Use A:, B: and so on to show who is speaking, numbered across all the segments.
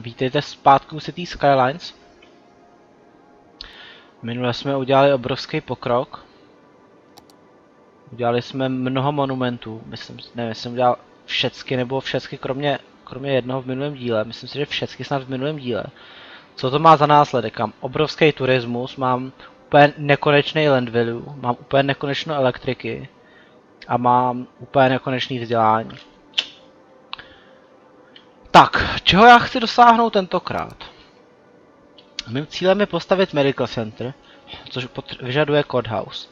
A: Vítejte zpátky u City Skylines. Minule jsme udělali obrovský pokrok. Udělali jsme mnoho monumentů, myslím, nevím, jsem udělal všecky nebo všecky, kromě, kromě jednoho v minulém díle. Myslím si, že všecky snad v minulém díle. Co to má za následek? Mám obrovský turismus, mám úplně nekonečný land value, mám úplně nekonečnou elektriky a mám úplně nekonečný vzdělání. Tak, čeho já chci dosáhnout tentokrát? Mým cílem je postavit Medical Center, což vyžaduje Courthouse.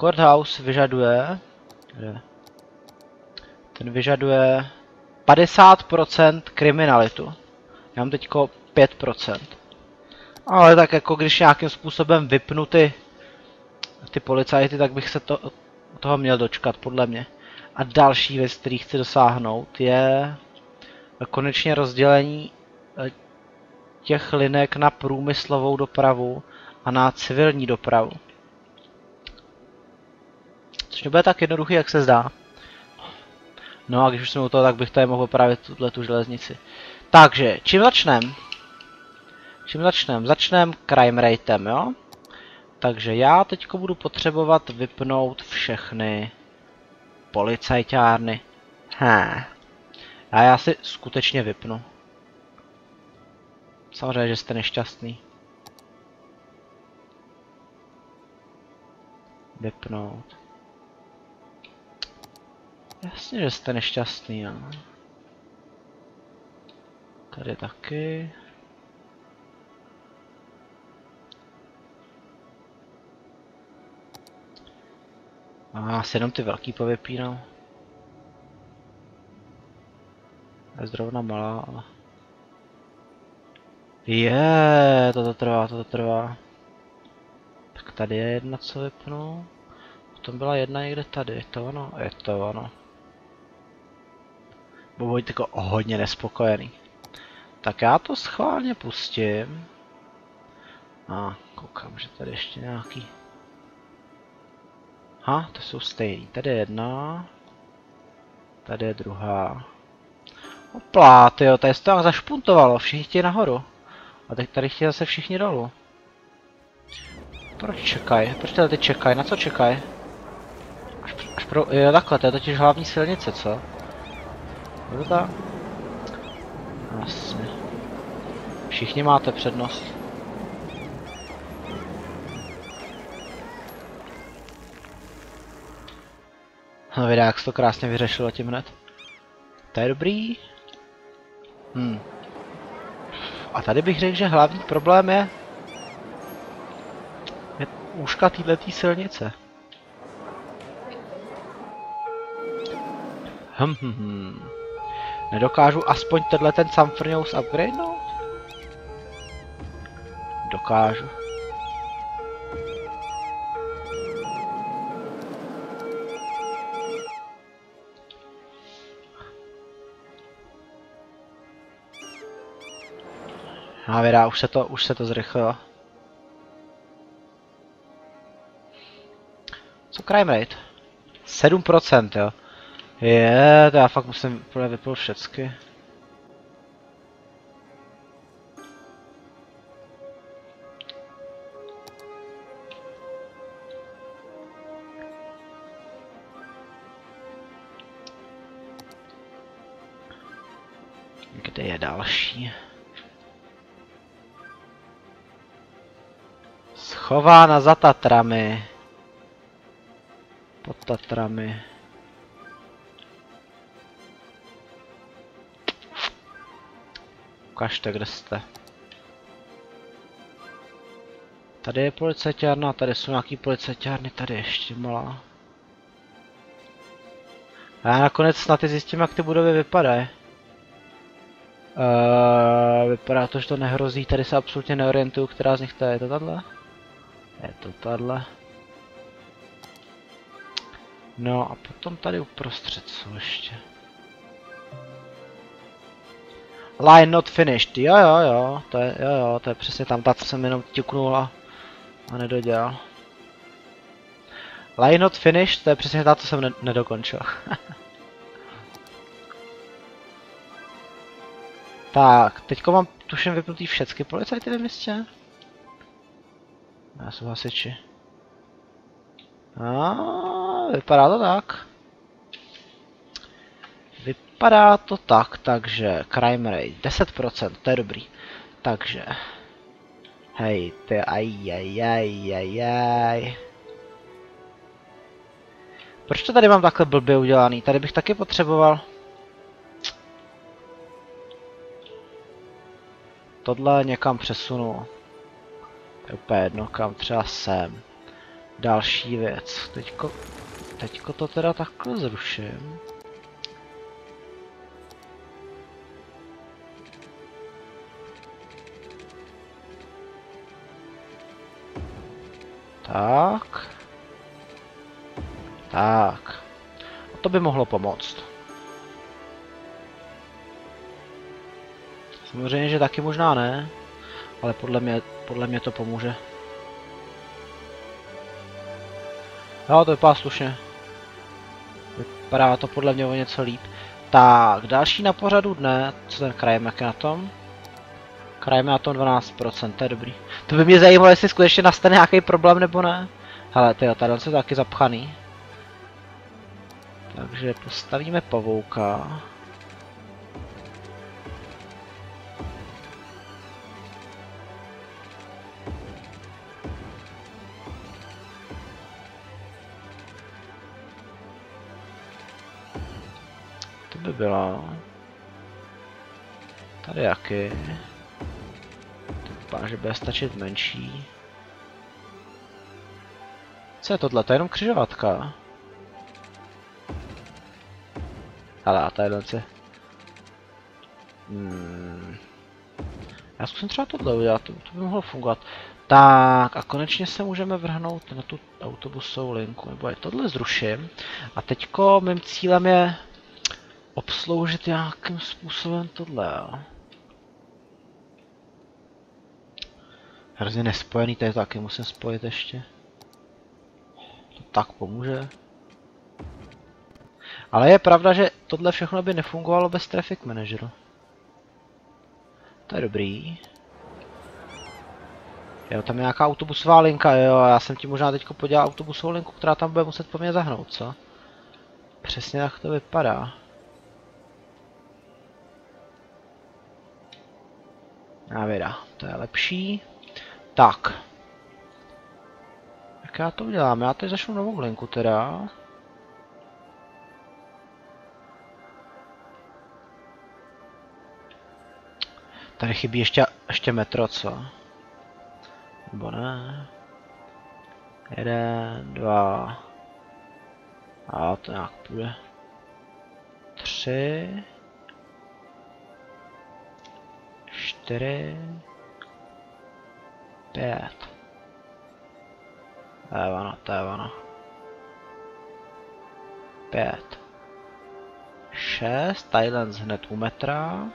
A: Courthouse vyžaduje... Kde? Ten vyžaduje 50% kriminalitu. Já mám teďko 5%. Ale tak jako když nějakým způsobem vypnu ty, ty policajty, tak bych se to, toho měl dočkat, podle mě. A další věc, který chci dosáhnout, je konečně rozdělení eh, těch linek na průmyslovou dopravu a na civilní dopravu. Což nebude tak jednoduchý, jak se zdá. No a když už jsme u toho, tak bych tady mohl opravit tuhle tu železnici. Takže, čím začnem? Čím začnem? Začnem crime ratem, jo? Takže já teďko budu potřebovat vypnout všechny policajťárny. Hm. A já si skutečně vypnu. Samozřejmě, že jste nešťastný. Vypnout. Jasně, že jste nešťastný, jo. Tady taky. A já si jenom ty velký povypínal. Je zrovna malá, ale... Je, toto trvá, toto trvá. Tak tady je jedna, co vypnu. Potom byla jedna někde tady, je to ono? Je to ono. Budu být jako hodně nespokojený. Tak já to schválně pustím. A koukám, že tady ještě nějaký... Ha, to jsou stejný. Tady je jedna. Tady je druhá. Opla, tyjo, tady se to tak zašpuntovalo, všichni chtějí nahoru. A teď tady chtějí zase všichni dolů. Proč čekají? Proč tady ty čekají? Na co čekají? Až, až pro... Jo, takhle, to je totiž hlavní silnice, co? Je to tak? Jasně. Všichni máte přednost. No videa, jak to krásně vyřešilo tím hned. To je dobrý. Hmm. A tady bych řekl, že hlavní problém je... je úžka této silnice. Hm, hm, hm. Nedokážu aspoň tenhle ten Samfrňous upgradenout? Dokážu. A věda, už se to, už se to zrychlilo. Co crime rate? 7% jo. Je, to já fakt musím vypnout všecky. Kde je další? Schována za Tatrami. Pod Tatrami. Ukažte, kde jste. Tady je policajťárna, tady jsou nějaký policajťárny, tady ještě malá. A já nakonec snad i zjistím, jak ty budovy vypadají. Uh, vypadá to, že to nehrozí, tady se absolutně neorientuju, která z nich to je, je to tahle? Je to tahle. No a potom tady uprostřed jsou ještě. Line not finished, jo jo jo, to je, jo jo, to je přesně tam ta, co jsem jenom ťuknul a, a nedodělal. Line not finished, to je přesně ta, co jsem ne nedokončil. Tak, teďko mám tuším vypnutý všechny policajty ve městě. Já jsou hasiči. A vypadá to tak. Vypadá to tak, takže crime rate 10%, to je dobrý. Takže. Hej, ty aj, aj, aj, aj, aj. Proč to tady mám takhle blbě udělaný? Tady bych taky potřeboval. Tohle někam přesunu. Je úplně jedno, kam třeba sem. Další věc. Teďko, teďko to teda takhle zruším. Tak. Tak. A to by mohlo pomoct. Samozřejmě, že taky možná ne, ale podle mě, podle mě to pomůže. Jo, to vypadá slušně. Vypadá to podle mě o něco líp. Tak, další na pořadu dne, co ten krajem, jak je na tom? Krajem je na tom 12%, to je dobrý. To by mě zajímalo, jestli skutečně nastane nějaký problém nebo ne. Hele, tyjo, tady je taky zapchaný. Takže postavíme pavouka. To by bylo. Tady jaký? Vypadá, že bude stačit menší. Co je tohle? To je jenom křižovatka. Ale a tadyhle se... Hmm. Já zkusím třeba tohle udělat, to, to by mohlo fungovat. Tak a konečně se můžeme vrhnout na tu autobusovou linku, nebo je tohle zruším. A teďko mým cílem je obsloužit nějakým způsobem tohle, jo. Hrozně nespojený, tady to taky musím spojit ještě. To tak pomůže. Ale je pravda, že tohle všechno by nefungovalo bez traffic manageru. To je dobrý. Jo, tam je nějaká autobusová linka, jo, já jsem ti možná teďko podělal autobusovou linku, která tam bude muset po mě zahnout, co? Přesně tak to vypadá. Návěda, to je lepší. Tak. Jak já to udělám? Já teď začnu novou linku teda. Tady chybí ještě, ještě metro, co? Nebo ne? Jeden, dva. A to nějak půjde. Tři. Čtyři. Pět. To je ono, to je ono. Pět. Šest, tadyhle hned u metra.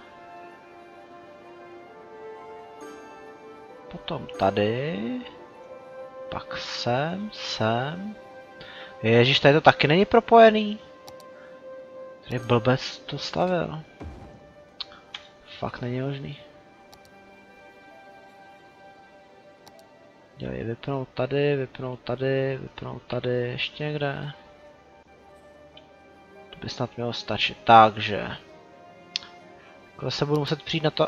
A: Potom tady. Pak sem, sem. Ježíš, tady to taky není propojený. Tady blbec to stavil. Fakt není možný. Dělej, vypnout tady, vypnout tady, vypnout tady, ještě někde. To by snad mělo stačit. Takže. Když se budu muset přijít na to,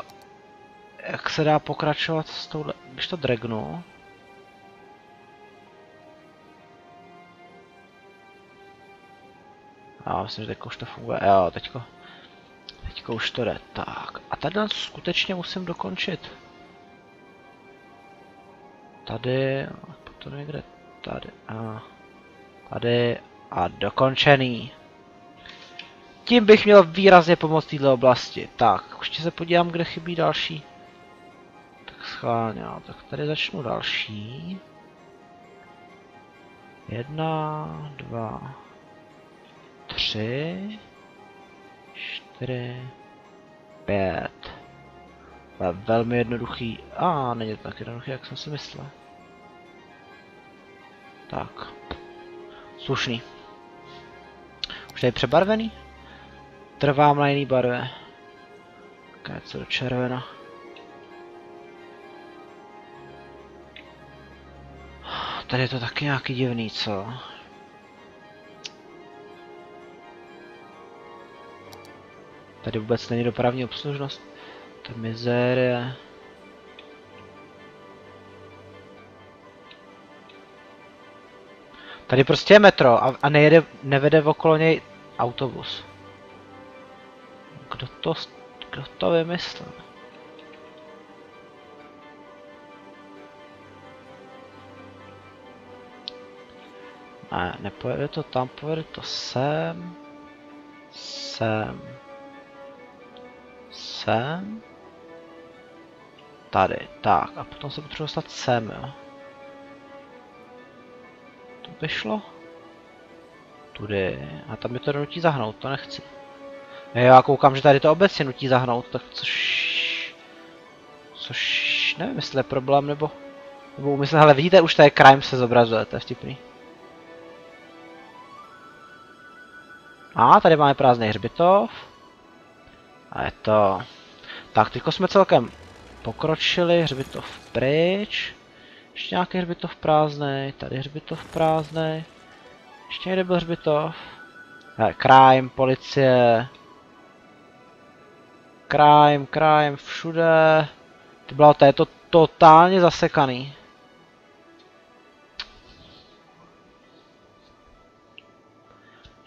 A: jak se dá pokračovat s touhle, když to dragnu. Já myslím, že teďko už to funguje, jo, teďko, teďko už to jde, tak. A tady skutečně musím dokončit. Tady, potom někde tady, a tady a dokončený. Tím bych měl výrazně pomoct této oblasti. Tak, ještě se podívám, kde chybí další. Tak schválně, no, tak tady začnu další. Jedna, dva, tři, čtyři, pět. Je velmi jednoduchý. A ah, není to tak jednoduchý, jak jsem si myslel. Tak. Slušný. Už je přebarvený? Trvám na jiný barvě. Tak co do červena. Tady je to taky nějaký divný, co? Tady vůbec není dopravní obslužnost. To je mizérie. Tady prostě je metro a, a nejede, nevede okolo něj autobus. Kdo to, kdo to vymyslel? Ne, nepojede to tam, pojede to sem. Sem. Sem. Tady, tak, a potom se potřebuji dostat sem, jo. To by šlo. Tudy, a tam mi to nutí zahnout, to nechci. Já koukám, že tady to obecně nutí zahnout, tak což... Což nevím, jestli je problém, nebo... Nebo umysl, ale vidíte, už tady crime se zobrazuje, to je vtipný. A tady máme prázdný hřbitov. A je to... Tak, teďko jsme celkem pokročili, hřbitov pryč. Ještě nějaký hřbitov prázdný, tady hřbitov prázdný. Ještě někde byl hřbitov. Hele, crime, policie. Crime, crime, všude. Ty bylo to je to totálně zasekaný.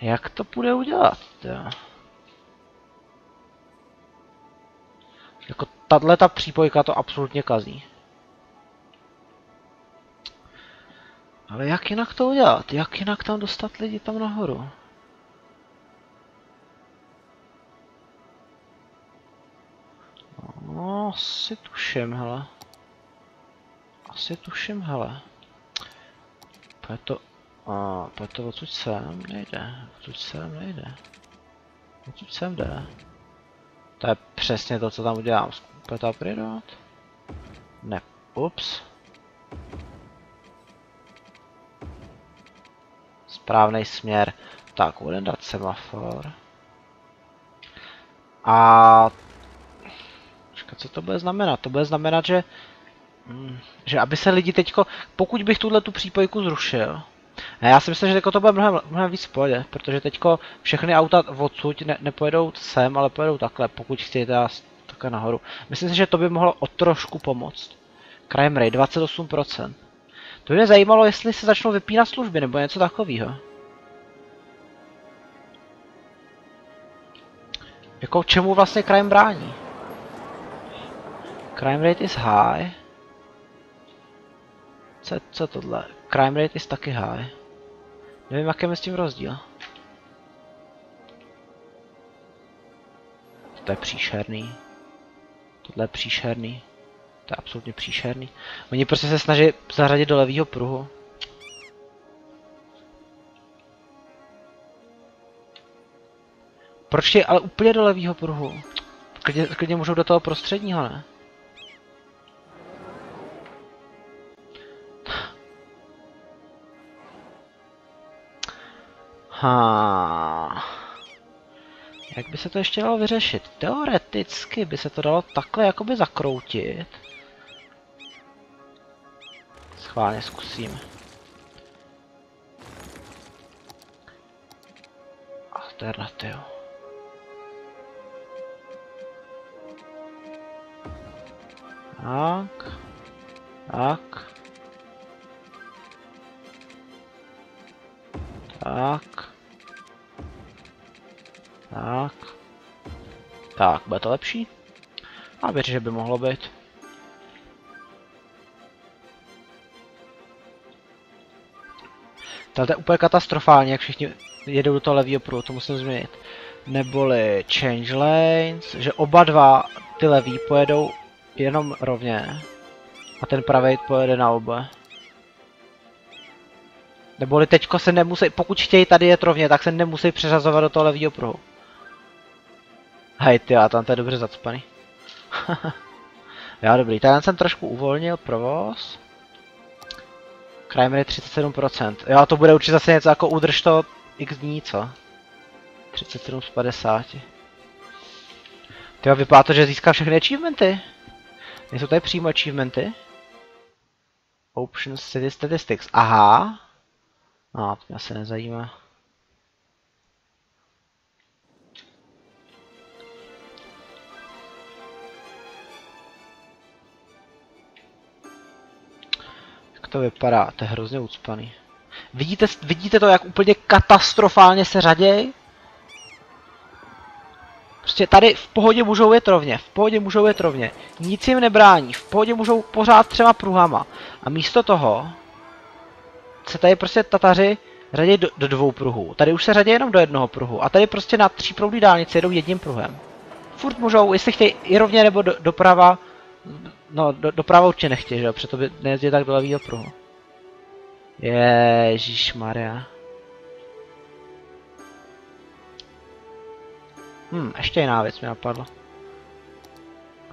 A: Jak to půjde udělat? Jo? Jako tahle ta přípojka to absolutně kazí. Ale jak jinak to udělat? Jak jinak tam dostat lidi tam nahoru? No, asi tuším, hele. Asi tuším, hele. Pojď to... A, pojď to odsud sem nejde. Odsud sem nejde. Odsud sem jde. To je přesně to, co tam udělám. Pojď to upgradeovat? Ne. Ups. Správný směr. Tak, budeme dát semafor. A... Co to bude znamenat? To bude znamenat, že... Mm, že aby se lidi teďko... Pokud bych tuhle tu přípojku zrušil, ne, já si myslím, že teďko to bude mnohem, mnohem víc v protože teďko všechny auta odsud ne, nepojedou sem, ale pojedou takhle, pokud chtějí teda takhle nahoru. Myslím si, že to by mohlo o trošku pomoct. Crime rate 28%. To by mě zajímalo, jestli se začnou vypínat služby nebo něco takového. Jako čemu vlastně crime brání? Crime rate is high. Co, co tohle? Crime rate is taky high. Nevím, jaký je s tím rozdíl. To je příšerný. Tohle je příšerný. To je absolutně příšerný. Oni prostě se snaží zařadit do levého pruhu. Proč je ale úplně do levého pruhu? Klidně, klidně můžou do toho prostředního, ne? Ha. Jak by se to ještě dalo vyřešit? Teoreticky by se to dalo takhle jakoby zakroutit. Schválně zkusím. Alternativu. Tak. Tak. Tak. Tak. Tak, bude to lepší? A věřím, že by mohlo být. Tohle je úplně katastrofální, jak všichni jedou do toho levého pruhu, to musím změnit. Neboli change lanes, že oba dva ty levý pojedou jenom rovně. A ten pravý pojede na oba. Neboli teďko se nemusí, pokud chtějí tady jet rovně, tak se nemusí přeřazovat do toho levého pruhu. Hej ty, a tam to je dobře zacpaný. Já dobrý, tady jsem trošku uvolnil provoz. Crime rate 37%. Jo, to bude určitě zase něco jako udrž to x dní, co? 37 z 50. Tyjo, vypadá to, že získal všechny achievementy. Nejsou tady přímo achievementy? Options City Statistics. Aha. No, to mě asi nezajímá. To vypadá? To je hrozně ucpaný. Vidíte, vidíte to, jak úplně katastrofálně se řaděj? Prostě tady v pohodě můžou jet rovně, v pohodě můžou jet rovně. Nic jim nebrání, v pohodě můžou pořád třema pruhama. A místo toho se tady prostě Tataři řadí do, do dvou pruhů. Tady už se řadí jenom do jednoho pruhu. A tady prostě na tří proudí dálnici jedou jedním pruhem. Furt můžou, jestli chtějí i rovně nebo do, doprava, no do, doprava určitě nechtějí, že jo, protože by nejezdí tak do levýho pruhu. Maria. Hm, ještě jiná věc mi napadla.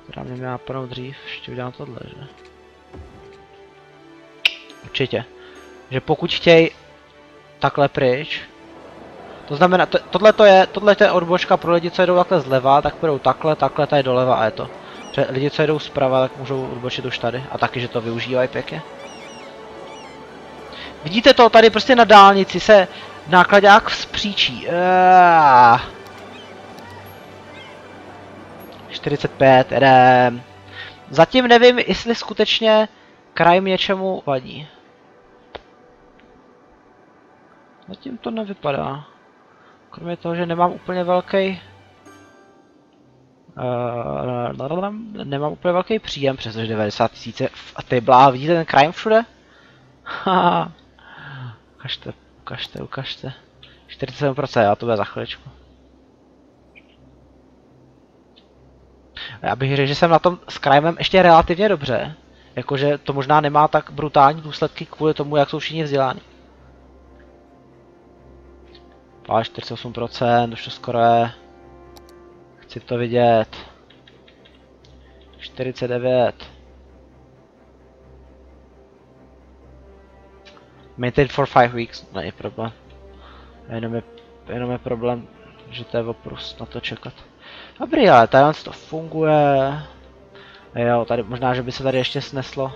A: Která mě měla napadnout dřív, ještě udělám tohle, že? Určitě. Že pokud chtějí takhle pryč, to znamená, to, tohle to je, tohle je odbočka pro lidi, co jedou takhle zleva, tak půjdou takhle, takhle tady doleva a je to. Že lidi, co jedou zprava, tak můžou odbočit už tady a taky, že to využívají pěkně. Vidíte to, tady prostě na dálnici se nákladák vzpříčí. Eee. 45, jdem. Zatím nevím, jestli skutečně crime něčemu vadí. Zatím to nevypadá. Kromě toho, že nemám úplně velký... Uh, nemám úplně velký příjem, přestože 90 tisíce a ty blá, vidíte ten crime všude? Ukažte, ukažte, ukažte. 47%, já to bude za chviličku. Já bych řekl, že jsem na tom s Crimem ještě relativně dobře. Jakože to možná nemá tak brutální důsledky kvůli tomu, jak jsou všichni vzděláni. Ale 48%, už to skoro je. Chci to vidět. 49. Maintain for 5 weeks, není problém. Jenom je, jenom je problém, že to je oprus na to čekat. Dobrý, ale tady to funguje. Jo, tady možná, že by se tady ještě sneslo.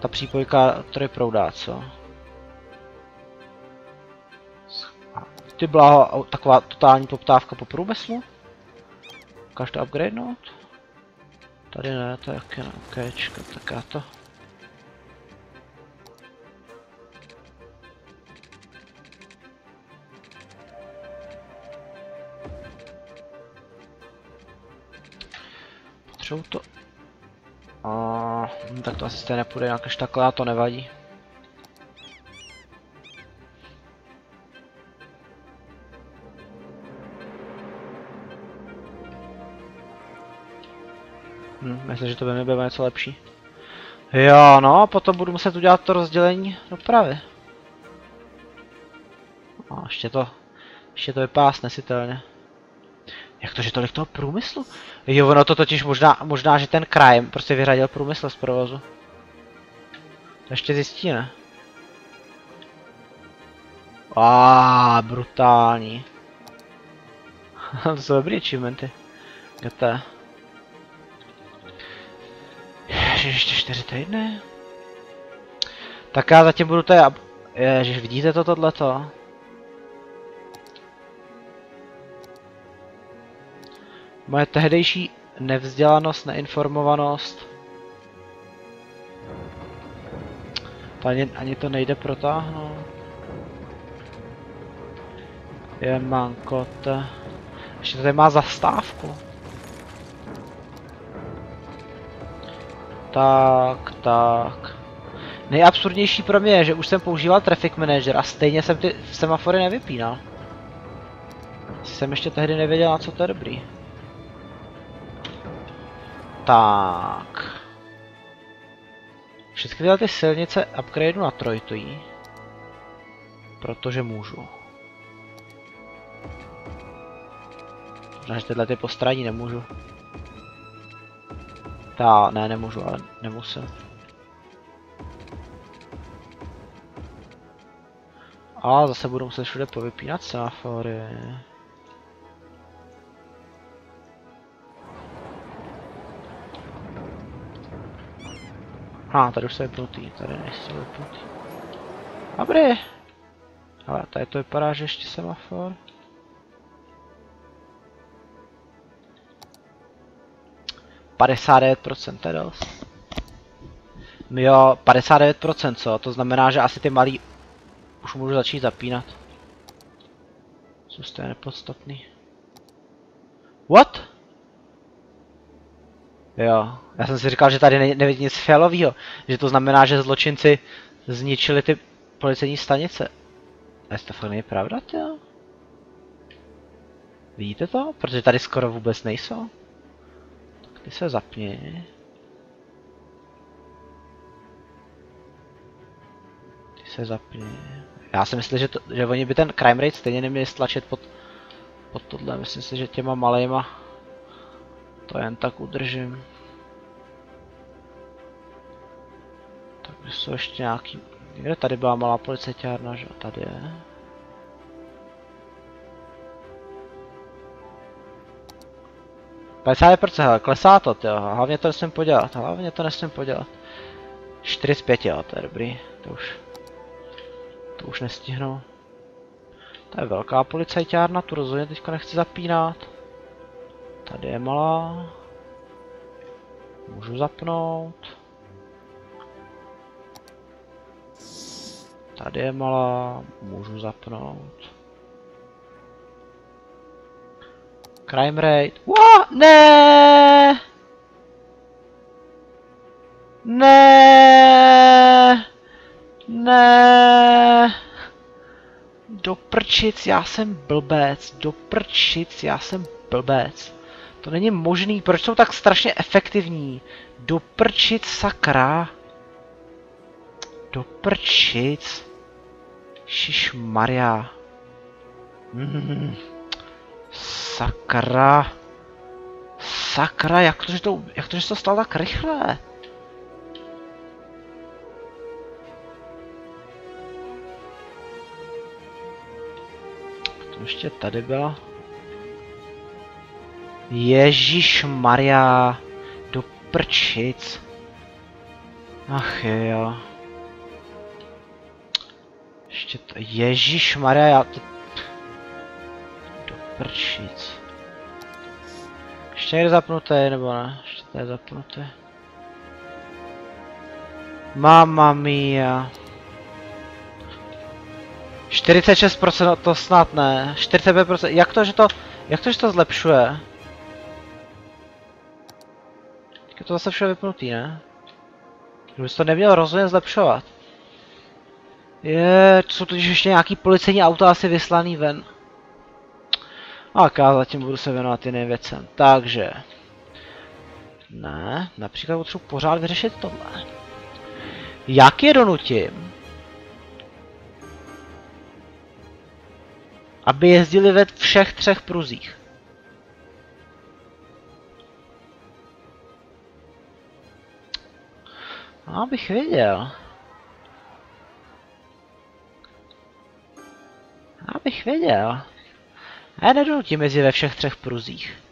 A: Ta přípojka proudá, co? Ty blaho, taková totální poptávka po průmyslu? Ukáž upgrade note? Tady ne, to je jak jen okečka, tak já to... Potřebuji to... A, hm, tak to asi stejně nepůjde nějak až takhle, a to nevadí. Myslím, že to by mi bylo něco lepší. Jo, no, potom budu muset udělat to rozdělení dopravy. A ještě to, ještě to vypadá snesitelně. Jak to, že tolik toho průmyslu? Jo, ono to totiž možná, možná, že ten crime prostě vyřadil průmysl z provozu. To ještě zjistí, ne? A brutální. to jsou dobrý achievementy. GT. Ježiš, ještě čtyři týdny? Tak já zatím budu tady... Ježiš, vidíte to tohleto? Moje tehdejší nevzdělanost, neinformovanost. To ani, ani to nejde protáhnout. Je mankot. Ještě tady má zastávku. Tak, tak. Nejabsurdnější pro mě je, že už jsem používal Traffic Manager a stejně jsem ty semafory nevypínal. Jsem ještě tehdy nevěděl, na co to je dobrý. Tak. Všechny tyhle ty silnice upgradeu na trojtojí. Protože můžu. Možná, že tyhle ty postraní nemůžu. Já ne, nemůžu, ale nemusím. A zase budu muset všude povypínat semafory. A, ah, tady už jsou vypnutý, tady nejsou vypnutý. Dobrý. Ale tady to vypadá, že ještě semafor. Padesát devět procent, to je dost. Jo, 59% co, to znamená, že asi ty malý už můžu začít zapínat. Co je nepodstatný. What? Jo, já jsem si říkal, že tady nevidí nic fialového. Že to znamená, že zločinci zničili ty policejní stanice. A to fakt není pravda, jo? Vidíte to? Protože tady skoro vůbec nejsou. Ty se zapni. Ty se zapni. Já si myslím, že, to, že oni by ten crime rate stejně neměli stlačit pod, pod tohle. Myslím si, že těma malejma to jen tak udržím. Tak jsou ještě nějaký... Kde tady byla malá policejťárna, že? Tady je. Procent, hele, klesá to, jo. Hlavně to nesmím podělat, hlavně to nesmím podělat. 4 z 5, jo, to je dobrý, to už... To už nestihnu. To je velká policajťárna, tu rozhodně teďka nechci zapínat. Tady je malá. Můžu zapnout. Tady je malá, můžu zapnout. Crime rate. What? Ne! Ne! Ne! Do prčic, já jsem blbec. Do prčic, já jsem blbec. To není možný, proč jsou tak strašně efektivní? Do prčic, sakra. Do prčic. Šiš Maria. Mm. Sakra. Sakra, jak to, že to, jak to, že to stalo tak rychle? To ještě tady byla. Ježíš Maria, do prčic. Ach jo. Ještě to, Ježíš Maria, já to... Do prčic. Ještě někde zapnuté, nebo ne? Ještě to je zapnuté. Mamma mia. 46% to snad ne. 45%, jak to, že to, jak to, že to zlepšuje? Je to zase vše vypnutý, ne? Bys to neměl rozhodně zlepšovat. Je, to jsou totiž ještě nějaký policejní auta asi vyslaný ven. A já zatím budu se věnovat jiným věcem. Takže... Ne, například potřebuji pořád vyřešit tohle. Jak je donutím? Aby jezdili ve všech třech pruzích. Abych věděl. Abych věděl. Já nedonutím mezi ve všech třech pruzích.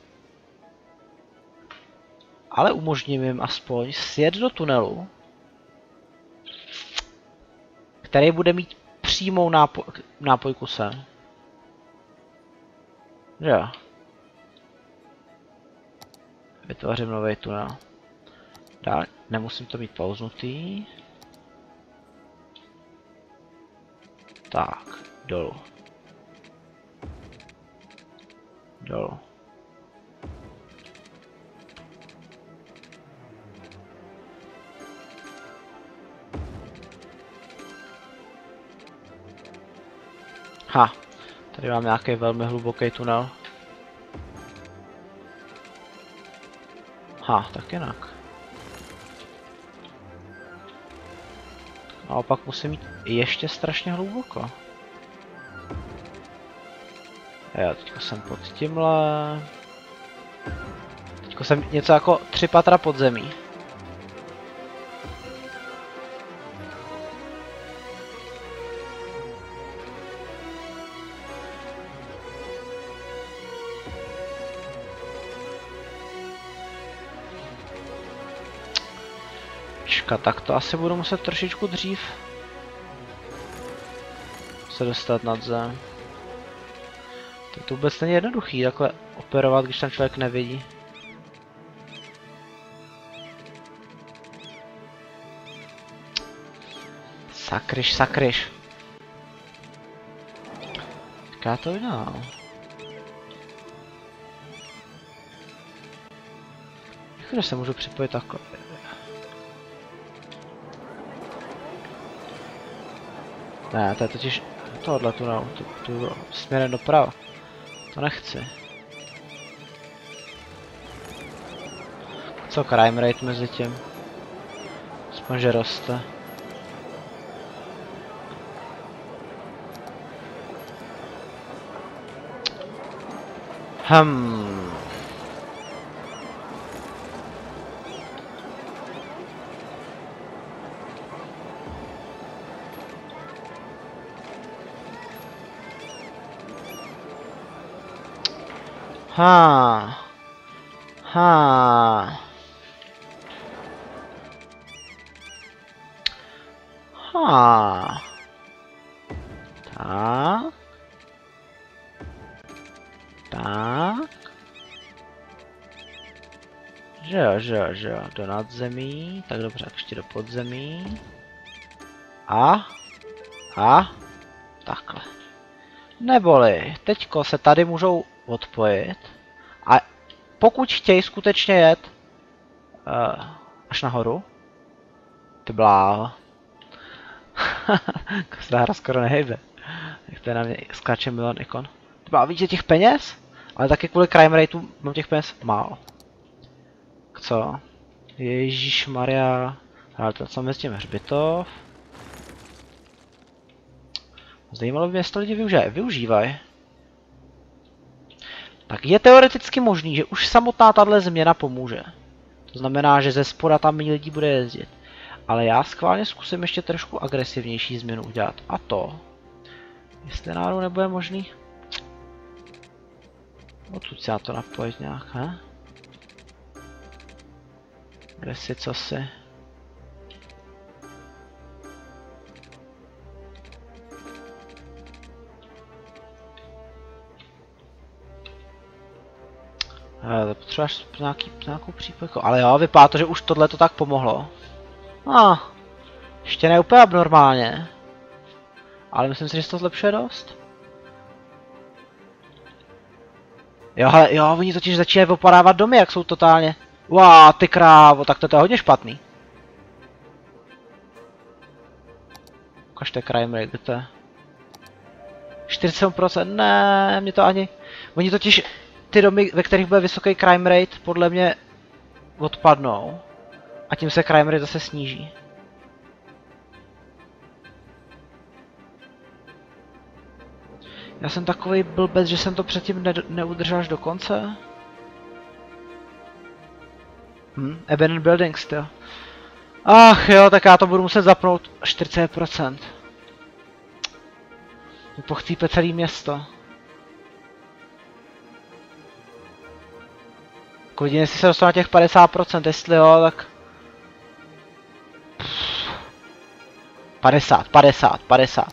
A: Ale umožním jim aspoň sjet do tunelu, který bude mít přímou nápo nápojku sem. Jo. Vytvořím nový tunel. Dál nemusím to mít pauznutý. Tak, dolů. Dolů. Ha, tady mám nějaký velmi hluboký tunel. Ha, tak jinak. A opak musím mít ještě strašně hluboko. Jo, teďko jsem pod tímhle. Teďko jsem něco jako tři patra pod zemí. Tak to asi budu muset trošičku dřív se dostat nad zem. To, to vůbec není jednoduchý, takhle operovat, když tam člověk nevidí. Sakryš, sakryš. Jak já to udělám? Jak se můžu připojit takhle? Ne, to je totiž tohle tu, no, tu, tu směrem doprava. To nechci. Co crime rate mezi tím? Aspoň, že roste. Hmm. Ha. Ha. Ha. Tak. Tak. Že jo, že jo, že jo, do nadzemí, tak dobře, tak ještě do podzemí. A? A? Takhle. Neboli, teďko se tady můžou odpojit. A pokud chtějí skutečně jet uh, až nahoru, ty bláho. se hra skoro nehejbe. Jak to je na mě skáče milion ikon. Ty bláho, víš, těch peněz? Ale taky kvůli crime rateu mám těch peněz málo. Co? Ježíš Maria. Ale to co s tím hřbitov. Zajímalo by mě, jestli lidi. Využívají tak je teoreticky možný, že už samotná tahle změna pomůže. To znamená, že ze spoda tam méně lidí bude jezdit. Ale já schválně zkusím ještě trošku agresivnější změnu udělat. A to, jestli náhodou nebude možný, Odsud se já to napojit nějak, he? Kde si, co si? Ale potřebuješ nějaký, nějakou přípojku. Ale jo, vypadá to, že už tohle to tak pomohlo. A, ah, ještě ne úplně abnormálně. Ale myslím si, že se to zlepšuje dost. Jo, ale jo, oni totiž začínají opadávat domy, jak jsou totálně. Wow, ty krávo, tak to je hodně špatný. Ukažte crime rate, kde to je? 47%, ne, mě to ani... Oni totiž ty domy, ve kterých bude vysoký crime rate, podle mě odpadnou. A tím se crime rate zase sníží. Já jsem takový blbec, že jsem to předtím ne neudržel až do konce. Hm, Abandoned Buildings, jo. Ach jo, tak já to budu muset zapnout 40%. Pochcípe celý město. Uvidíme, jestli se dostanu na těch 50%, jestli jo, tak... 50, 50, 50.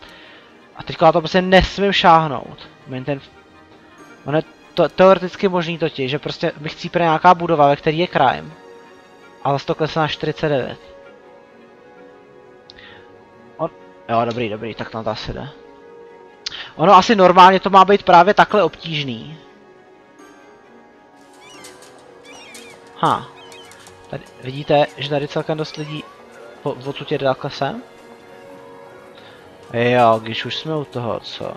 A: A teďka na to prostě nesmím šáhnout. Mě ten... On je to, teoreticky možný totiž, že prostě bych cípne nějaká budova, ve který je crime. A zase to klesne na 49. On... Jo, dobrý, dobrý, tak tam to asi jde. Ono asi normálně to má být právě takhle obtížný. Ha. Tady vidíte, že tady celkem dost lidí po, odtud jede takhle sem? Jo, když už jsme u toho, co?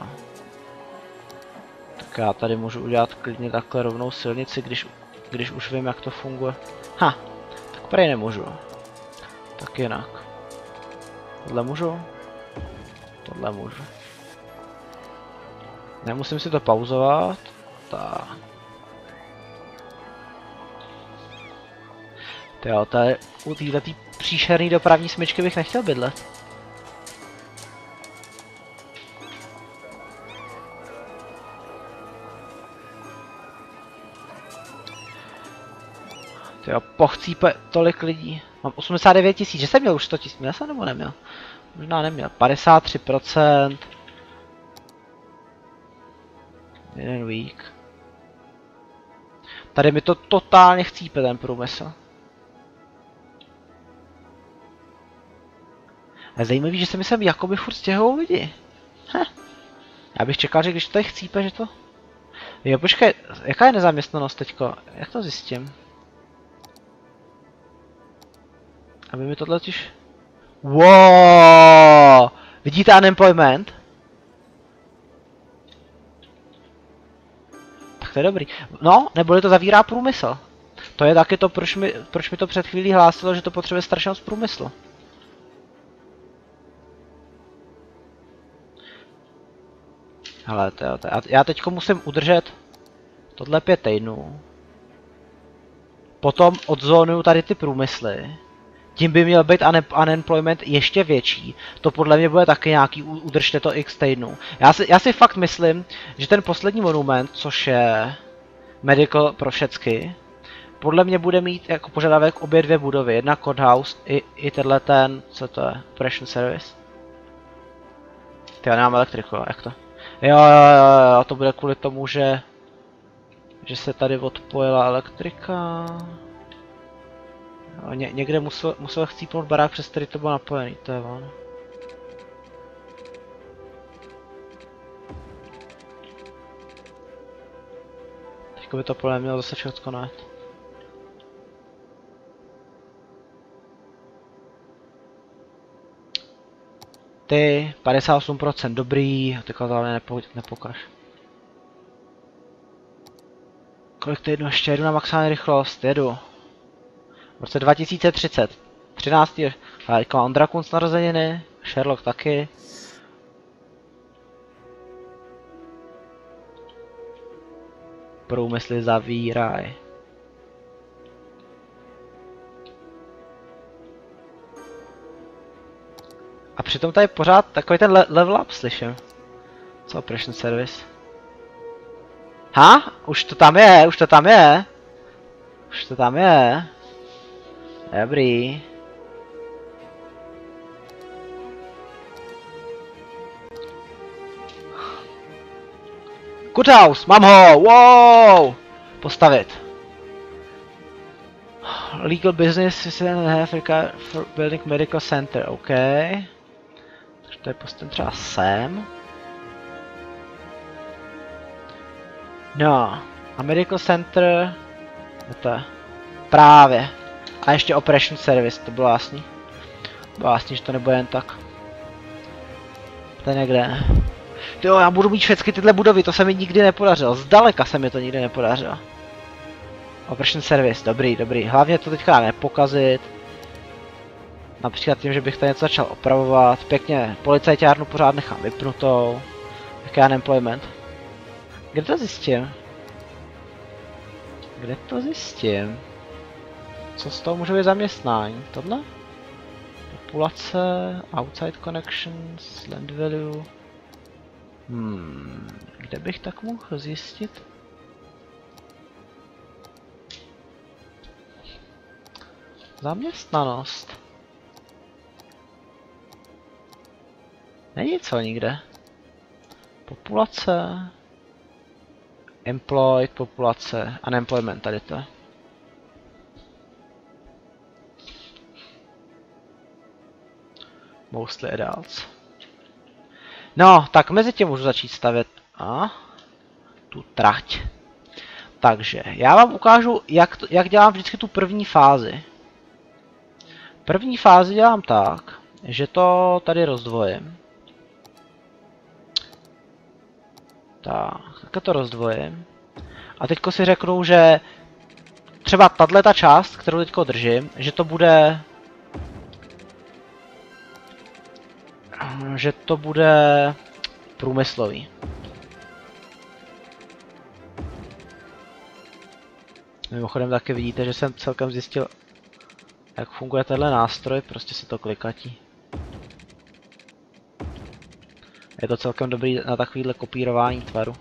A: Tak já tady můžu udělat klidně takhle rovnou silnici, když, když už vím, jak to funguje. Ha, tak prej nemůžu. Tak jinak. Tohle můžu? Tohle můžu. Nemusím si to pauzovat. Tak. Jo, to je, u této příšerný dopravní smyčky bych nechtěl bydlet. Jo, pochcípe tolik lidí. Mám 89 tisíc, že jsem měl už 100 tisíc, měl jsem nebo neměl? Možná neměl, 53%. Jeden week. Tady mi to totálně chcípe ten průmysl. A zajímavý, že se mi sem jakoby furt stěhou lidi. Heh. Já bych čekal, že když to tady chcípe, že to... Jo, počkej, jaká je nezaměstnanost teďko? Jak to zjistím? Aby mi tohle totiž... Wow! Vidíte unemployment? Tak to je dobrý. No, neboli to zavírá průmysl. To je taky to, proč mi, proč mi to před chvílí hlásilo, že to potřebuje strašně moc průmyslu. Hele, to, to, já, já teďko musím udržet tohle pět týdnů. Potom odzónuju tady ty průmysly. Tím by měl být unemployment ještě větší. To podle mě bude taky nějaký, udržte to x týdnů. Já si, já si fakt myslím, že ten poslední monument, což je medical pro všecky, podle mě bude mít jako požadavek obě dvě budovy. Jedna courthouse i, i tenhle ten, co to je, operation service. Ty já nemám elektriku, jak to? Jo, jo, jo, jo, to bude kvůli tomu, že... Že se tady odpojila elektrika. Ně, někde musel, musel chcípnout barák, přes který to bylo napojený, to je on. Teďko by to podle mělo zase všechno najít. Ty, 58% dobrý, to ale nepo, nepokaž. Kolik to jedno ještě jedu na maximální rychlost, jedu. V roce 2030. 13. A teďka mám Drakuns narozeniny, Sherlock taky. Průmysly zavíraj. Přitom tady pořád takový ten le level up slyším. Co operation service? Ha? Už to tam je, už to tam je. Už to tam je. Dobrý. House, mám ho, wow! Postavit. Legal business is in Africa for building medical center, OK. To je postavit třeba sem. No, a medical center, to je právě. A ještě operation service, to bylo jasný. Bylo jasný, že to nebude jen tak. To je někde. Jo, já budu mít všechny tyhle budovy, to se mi nikdy nepodařilo. Zdaleka se mi to nikdy nepodařilo. Operation service, dobrý, dobrý. Hlavně to teďka nepokazit. Například tím, že bych tady něco začal opravovat. Pěkně policajťárnu pořád nechám vypnutou. Jaký unemployment. Kde to zjistím? Kde to zjistím? Co z toho může být zaměstnání? Tohle? Populace, outside connections, land value. Hmm, kde bych tak mohl zjistit? Zaměstnanost. Není co nikde. Populace. Employed, populace, unemployment, tady to. Mostly adults. No, tak mezi tím můžu začít stavět a tu trať. Takže, já vám ukážu, jak, to, jak dělám vždycky tu první fázi. První fázi dělám tak, že to tady rozdvojím. Tak, to rozdvojím. A teďko si řeknu, že třeba tahle ta část, kterou teďko držím, že to bude... Že to bude průmyslový. Mimochodem taky vidíte, že jsem celkem zjistil jak funguje tenhle nástroj, prostě se to klikatí. Je to celkem dobrý na takovýhle kopírování tvaru.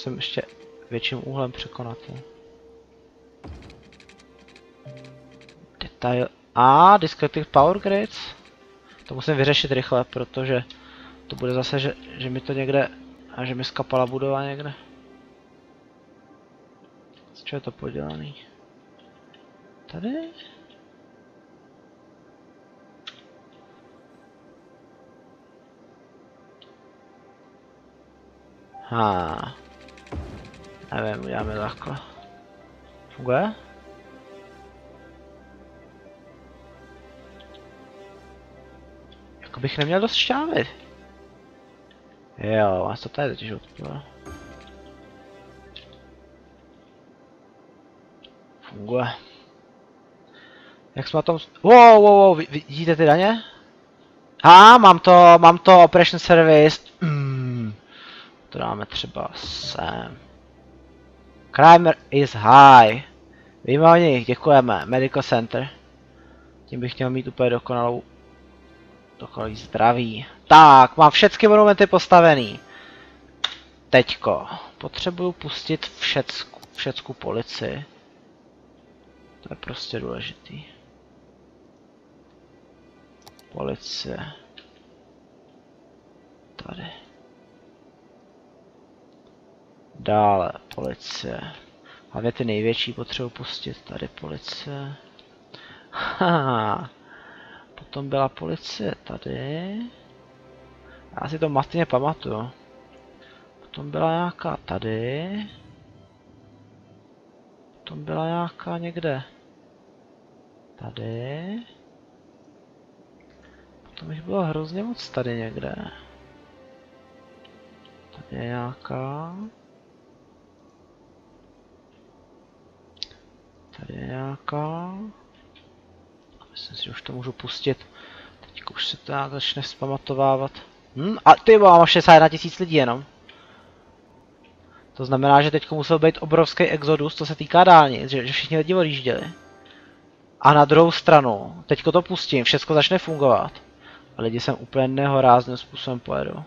A: Musím ještě větším úhlem překonat. je. Detail. A, discrete power grids. To musím vyřešit rychle, protože to bude zase, že, že mi to někde, a že mi skapala budova někde. Z čeho je to podělaný? Tady? Ha. Nevím, uděláme takhle. Funguje? Jako bych neměl dost šťávy. Jo, a co tady totiž odpilo? Funguje. Jak jsme na tom... Wow, wow, wow, vidíte ty daně? A, mám to, mám to, Operation Service. Mm. To dáme třeba sem. Crime is high. Nich, děkujeme. Medical Center. Tím bych měl mít úplně dokonalou dokonalý zdraví. Tak, mám všechny monumenty postavený. Teďko. Potřebuju pustit všecku, všecku policii. To je prostě důležitý. Policie. Tady. Dále policie. Hlavně ty největší potřebuji pustit. Tady policie. Haha. Potom byla policie tady. Já si to matně pamatuju. Potom byla nějaká tady. Potom byla nějaká někde. Tady. Potom jich bylo hrozně moc tady někde. Tady je nějaká. Tady je nějaká. Myslím si, že už to můžu pustit. Teď už se to začne vzpamatovávat. Hm, a ty mám 61 tisíc lidí jenom. To znamená, že teď musel být obrovský exodus, co se týká dálnic, že, že všichni lidi odjížděli. A na druhou stranu, teďko to pustím, všechno začne fungovat. A lidi sem úplně nehorázným způsobem pojedou.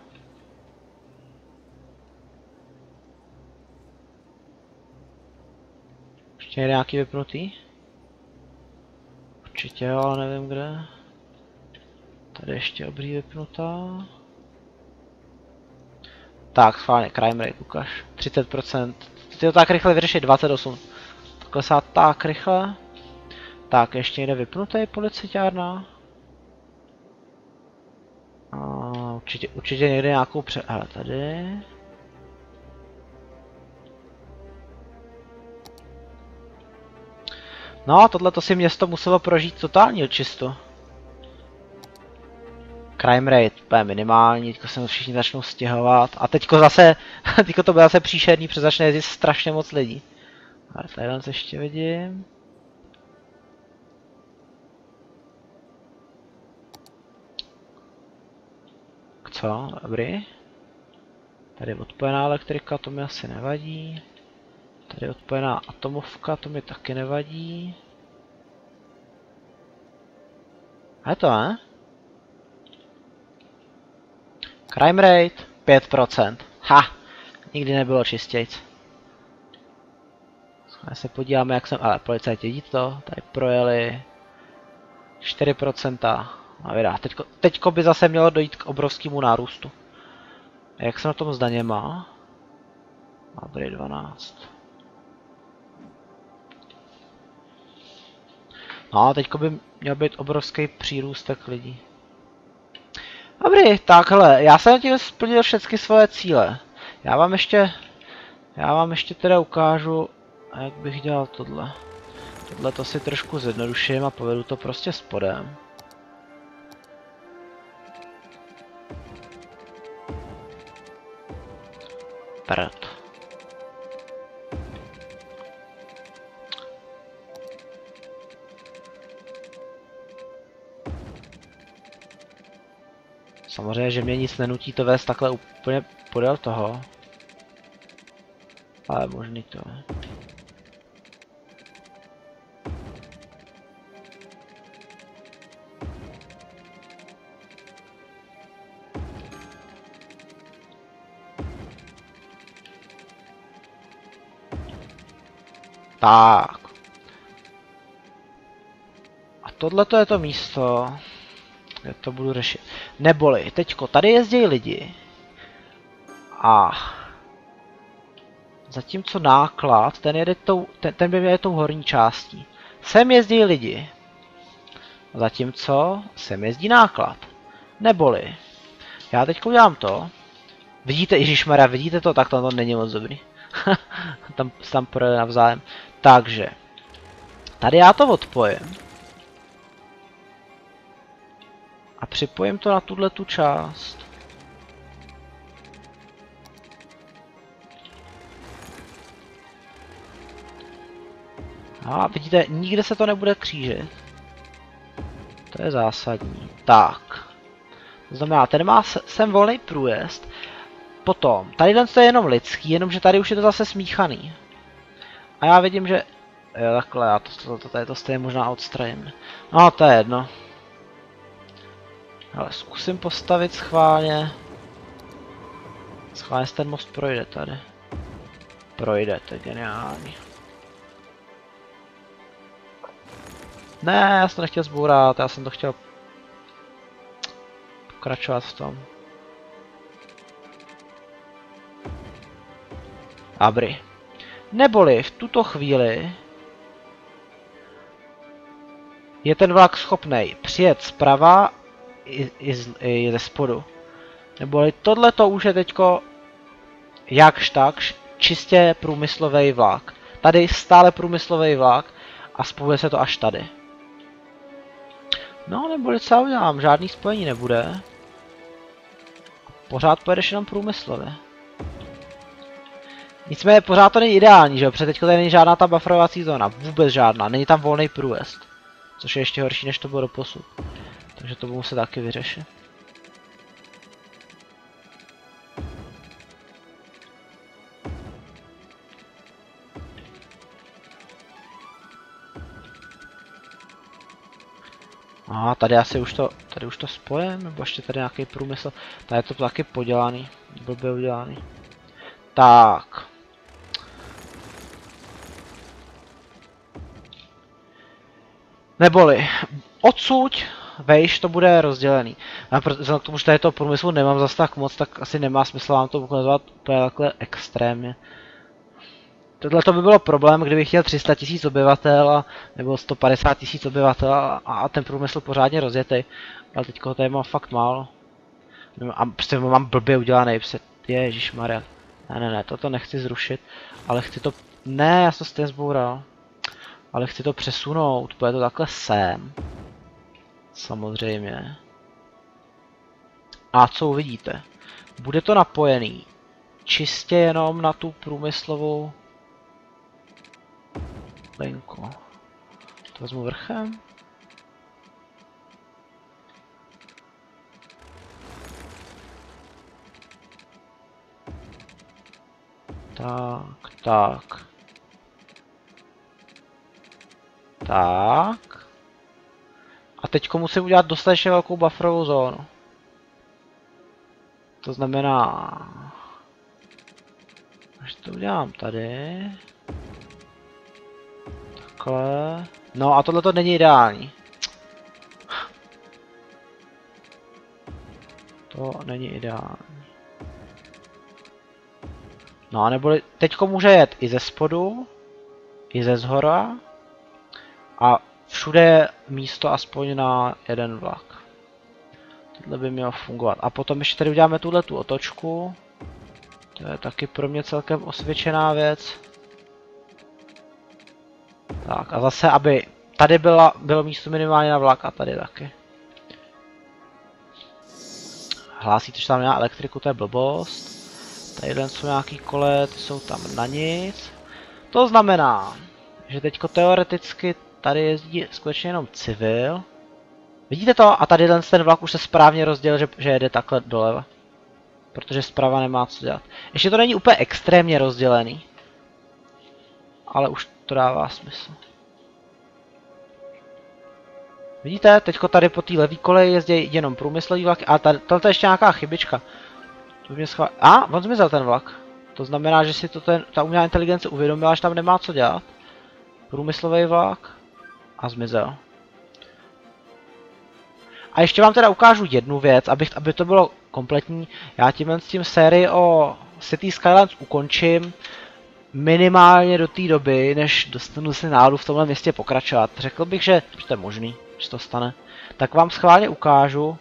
A: Ještě nějaký vypnutý? Určitě ale nevím kde. Tady ještě obrý vypnutá. Tak, schválně, crime rate ukaž. 30%. Ty to tak rychle vyřešit, 28. To klesá tak rychle. Tak, ještě někde vypnutý policiárna. A určitě, určitě někde nějakou pře... Hele, tady. No, tohle to si město muselo prožít totální očistu. Crime rate úplně minimální, teďko se všichni začnou stěhovat. A teďko zase, teďko to bude zase příšerný, protože začne jezdit strašně moc lidí. Ale tady se ještě vidím. Co? Dobrý. Tady je odpojená elektrika, to mi asi nevadí. Tady je odpojená atomovka, to mi taky nevadí. A je to, ne? Crime rate 5%. Ha! Nikdy nebylo čistějc. Já se podíváme, jak jsem... Ale policajti, vidíte to? Tady projeli... 4%. A vydá. Teďko, teďko by zase mělo dojít k obrovskému nárůstu. A jak se na tom s daněma? Dobrý, 12. No a teďko by měl být obrovský přírůstek lidí. Dobrý, takhle, já jsem tím splnil všechny svoje cíle. Já vám ještě, já vám ještě teda ukážu, jak bych dělal tohle. Tohle to si trošku zjednoduším a povedu to prostě spodem. Prd. Samozřejmě, že mě nic nenutí to vést takhle úplně podél toho. Ale možný to je. Tak. A tohle to je to místo, kde to budu řešit. Neboli, teďko, tady jezdí lidi. A zatímco náklad, ten, jede tou, ten, ten by měl tou horní částí. Sem jezdí lidi. Zatímco sem jezdí náklad. Neboli, já teď udělám to. Vidíte, Ježišmarja, vidíte to? Tak to, není moc dobrý. tam, tam projde navzájem. Takže, tady já to odpojím. A připojím to na tuhle tu část. A vidíte, nikde se to nebude křížit. To je zásadní. Tak. To znamená, ten má sem volný průjezd. Potom, tady ten to je jenom lidský, jenomže tady už je to zase smíchaný. A já vidím, že... Jo, takhle, já to, to, to, to, to stejně možná odstrajím. No, to je jedno. Ale zkusím postavit schválně. Schválně ten most projde tady. Projde, to je geniální. Ne, já jsem to nechtěl zbourat, já jsem to chtěl pokračovat v tom. Abry. Neboli v tuto chvíli je ten vlak schopný přijet zprava i, i, i ze spodu. Neboli tohle to už je teďko jakž takž čistě průmyslový vlak. Tady stále průmyslový vlak a spojuje se to až tady. No, neboli co udělám, žádný spojení nebude. Pořád pojedeš jenom průmyslově. Nicméně pořád to není ideální, že jo, protože teďka tady není žádná ta bufferovací zóna, vůbec žádná, není tam volný průjezd. Což je ještě horší, než to bylo do posud. Takže to budu muset taky vyřešit. A tady asi už to, tady už to spojem, nebo ještě tady nějaký průmysl. Tady je to taky podělaný, blbě udělaný. Tak. Neboli, odsud vejš to bude rozdělený. A vzhledem k tomu, že tady to průmyslu nemám zase tak moc, tak asi nemá smysl vám to ukazovat úplně takhle extrémně. Tohle to by bylo problém, kdybych chtěl 300 tisíc obyvatel a, nebo 150 tisíc obyvatel a, a ten průmysl pořádně rozjetý. Ale teďko tady mám fakt málo. A prostě mám blbě udělaný, prostě, ježišmarja. Ne, ne, ne, toto nechci zrušit, ale chci to, ne, já jsem stejně zboural. Ale chci to přesunout, bude to takhle sem. Samozřejmě. A co uvidíte? Bude to napojený čistě jenom na tu průmyslovou linku. To vezmu vrchem. Tak, tak. Tak. A teď musím udělat dostatečně velkou bufferovou zónu. To znamená... Až to udělám tady. Takhle. No a tohle to není ideální. To není ideální. No a neboli teďko může jet i ze spodu, i ze zhora. A všude je místo aspoň na jeden vlak. Tohle by mělo fungovat. A potom ještě tady uděláme tuhle tu otočku. To je taky pro mě celkem osvědčená věc. Tak a zase, aby tady byla, bylo místo minimálně na vlak a tady taky. Hlásíte, že tam má elektriku, to je blbost. Tady jsou nějaký kole, ty jsou tam na nic. To znamená, že teďko teoreticky tady jezdí skutečně jenom civil. Vidíte to? A tady ten vlak už se správně rozdělil, že, že jede takhle doleva. Protože zprava nemá co dělat. Ještě to není úplně extrémně rozdělený. Ale už to dává smysl. Vidíte, teďko tady po té levý koleji jezdí jenom průmyslový vlak a tady, tady je ještě nějaká chybička. To mě schvál... A, on zmizel ten vlak. To znamená, že si to ten, ta umělá inteligence uvědomila, že tam nemá co dělat. Průmyslový vlak. A zmizel. A ještě vám teda ukážu jednu věc, abych, aby to bylo kompletní. Já tímhle s tím sérii o City Skylines ukončím minimálně do té doby, než dostanu si nádu v tomhle městě pokračovat. Řekl bych, že, že to je možný, že to stane. Tak vám schválně ukážu.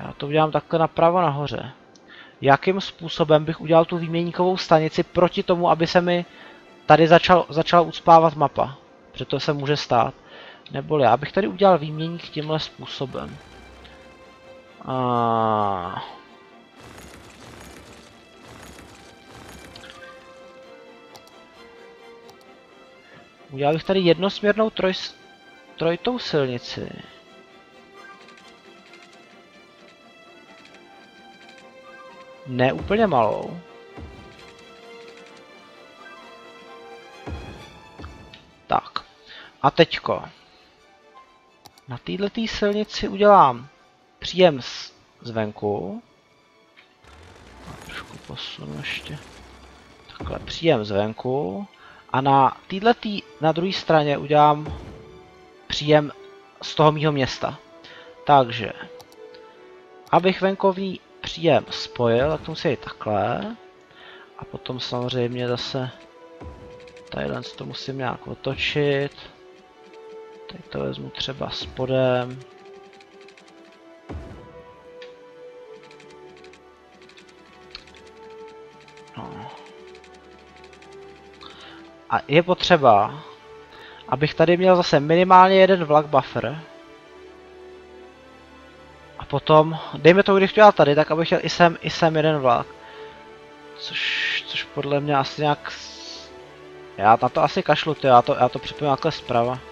A: Já to udělám takhle napravo nahoře. Jakým způsobem bych udělal tu výměníkovou stanici proti tomu, aby se mi tady začal, začala ucpávat mapa. Protože to se může stát. Neboli já bych tady udělal výměník tímhle způsobem. A... Udělal bych tady jednosměrnou troj, trojitou silnici. Ne úplně malou. Tak. A teďko. Na této silnici udělám příjem zvenku. A trošku posunu ještě. Takhle příjem zvenku. A na této na druhé straně udělám příjem z toho mýho města. Takže, abych venkovní příjem spojil, tak to musí takhle. A potom samozřejmě zase tadyhle to musím nějak otočit. Teď to vezmu třeba spodem. No. A je potřeba, abych tady měl zase minimálně jeden vlak buffer. A potom, dejme to, když to tady, tak abych chtěl i sem, i sem jeden vlak. Což, což podle mě asi nějak... Já na to asi kašlu, ty, já to, já to připojím takhle zprava.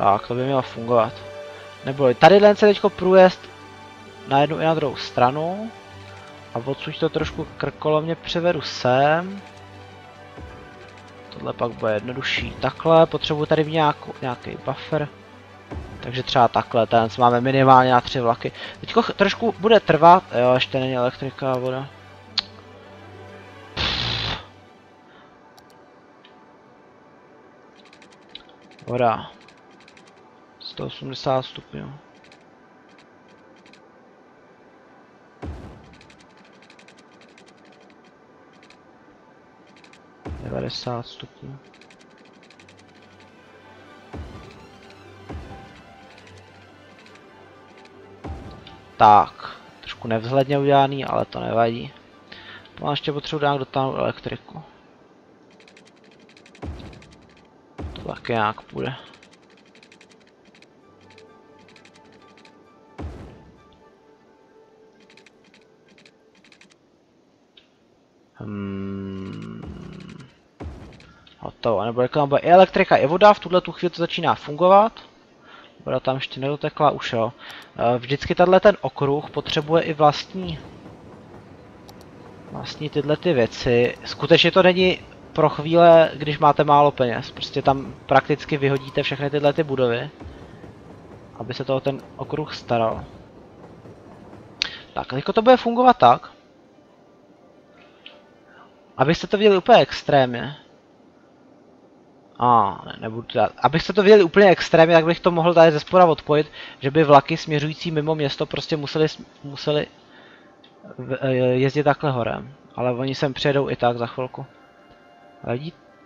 A: Tak, to by mělo fungovat. Neboli tady se teďko průjezd na jednu i na druhou stranu. A odsud to trošku krkolovně převedu sem. Tohle pak bude jednodušší. Takhle, potřebuji tady nějakou, nějaký buffer. Takže třeba takhle, ten máme minimálně na tři vlaky. Teďko trošku bude trvat, jo, ještě není elektrika a voda. Voda. 180 stupňů. Devadesát stupňů. Tak, trošku nevzhledně udělaný, ale to nevadí. Mám ještě potřebuji dát dotáhnout elektriku. To taky nějak půjde. Hmm. Hotovo, nebo tam bude elektrika, i voda, v tuhle tu chvíli to začíná fungovat. Voda tam ještě nedotekla, už jo. Eh, vždycky tenhle ten okruh potřebuje i vlastní vlastní tyhle ty věci. Skutečně to není pro chvíle, když máte málo peněz. Prostě tam prakticky vyhodíte všechny tyhle ty budovy. Aby se toho ten okruh staral. Tak, teďko to bude fungovat tak, Abyste to viděli úplně extrémně. A, ne, nebudu to dát. Abyste to viděli úplně extrémně, tak bych to mohl tady ze spora odpojit, že by vlaky směřující mimo město prostě museli, museli e, jezdit takhle horem. Ale oni sem přijedou i tak za chvilku.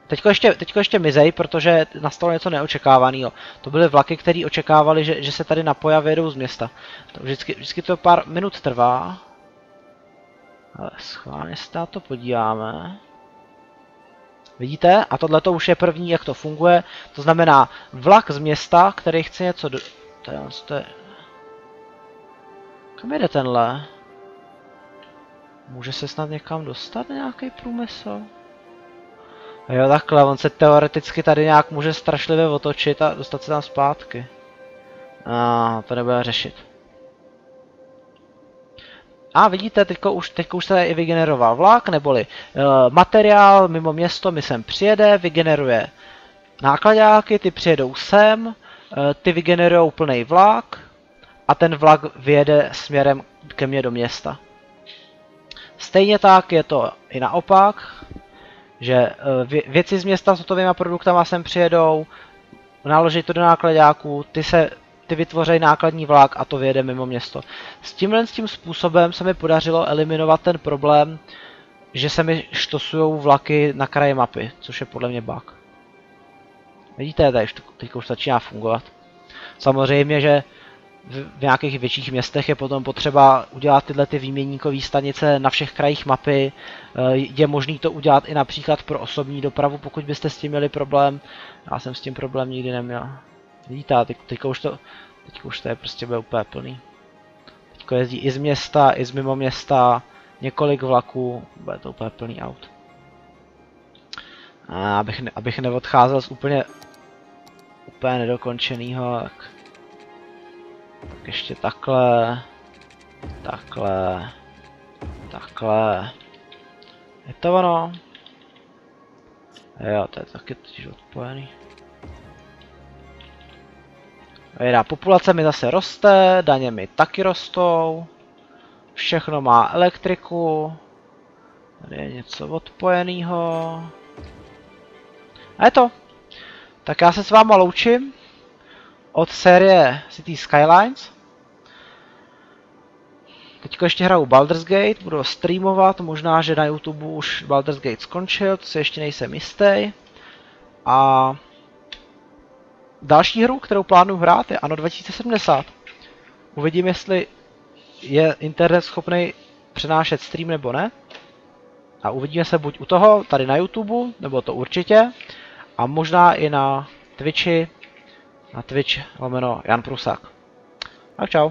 A: Teďko ještě, teďko ještě mizej, protože nastalo něco neočekávaného. To byly vlaky, které očekávali, že, že se tady napoja vědou z města. To vždycky, vždycky to pár minut trvá. Ale schválně se na to podíváme. Vidíte? A tohle to už je první, jak to funguje. To znamená vlak z města, který chce něco do... To je, to je... Kam jede tenhle? Může se snad někam dostat nějaký průmysl? Jo, takhle, on se teoreticky tady nějak může strašlivě otočit a dostat se tam zpátky. A to nebudeme řešit. A vidíte, teďko už, teďko už se i vygeneroval vlak, neboli uh, materiál mimo město mi sem přijede, vygeneruje nákladáky, ty přijedou sem, uh, ty vygenerují plný vlak a ten vlak vyjede směrem ke mně do města. Stejně tak je to i naopak, že uh, věci z města s hotovými produktama sem přijedou, naloží to do nákladáků, ty se ty vytvoří nákladní vlak a to vyjede mimo město. S tímhle s tím způsobem se mi podařilo eliminovat ten problém, že se mi štosují vlaky na kraji mapy, což je podle mě bug. Vidíte, tady teď už začíná fungovat. Samozřejmě, že v nějakých větších městech je potom potřeba udělat tyhle ty výměníkové stanice na všech krajích mapy. Eh, je možný to udělat i například pro osobní dopravu, pokud byste s tím měli problém. Já jsem s tím problém nikdy neměl. Vidíte, teď, teďka už to, teďka už to je prostě bude úplně plný. Teďka jezdí i z města, i z mimo města, několik vlaků, bude to úplně plný aut. A abych, ne, abych neodcházel z úplně, úplně nedokončenýho, tak, tak ještě takhle, takhle, takhle. Je to ono? Jo, to je taky totiž odpojený. Jeda, populace mi zase roste, daně mi taky rostou. Všechno má elektriku. Tady je něco odpojeného. A je to. Tak já se s váma loučím od série City Skylines. Teď ještě hraju Baldur's Gate, budu streamovat, možná, že na YouTube už Baldur's Gate skončil, to ještě nejsem jistý. A Další hru, kterou plánuju hrát, je Ano 2070. Uvidím, jestli je internet schopný přenášet stream nebo ne. A uvidíme se buď u toho, tady na YouTube, nebo to určitě. A možná i na Twitchi, na Twitch lomeno Jan Prusák. Tak čau.